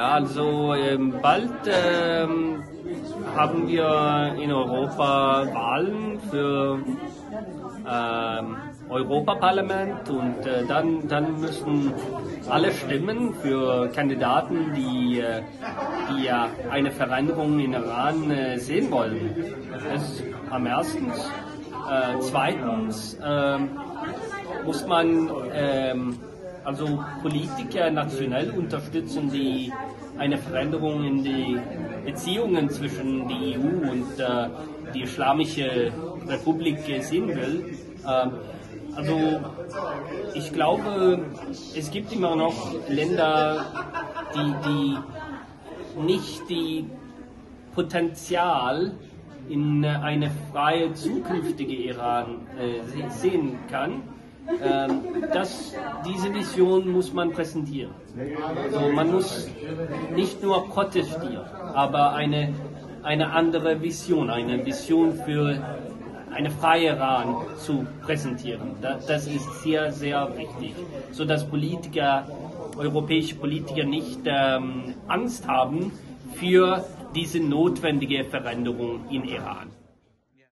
Ja, also ähm, bald ähm, haben wir in Europa Wahlen für ähm, Europaparlament und äh, dann, dann müssen alle stimmen für Kandidaten, die, äh, die ja eine Veränderung in Iran äh, sehen wollen. Das ist am ersten. Äh, zweitens ähm, muss man ähm, also Politiker national unterstützen, die eine Veränderung in die Beziehungen zwischen der EU und äh, die Islamische Republik sehen will. Äh, also ich glaube, es gibt immer noch Länder, die, die nicht die Potenzial in eine freie zukünftige Iran äh, sehen kann. Ähm, das, diese Vision muss man präsentieren. Also man muss nicht nur protestieren, aber eine, eine andere Vision, eine Vision für eine freie Iran zu präsentieren. Das, das ist sehr, sehr wichtig, sodass Politiker, europäische Politiker nicht ähm, Angst haben für diese notwendige Veränderung in Iran.